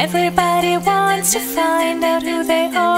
Everybody wants to find out who they are.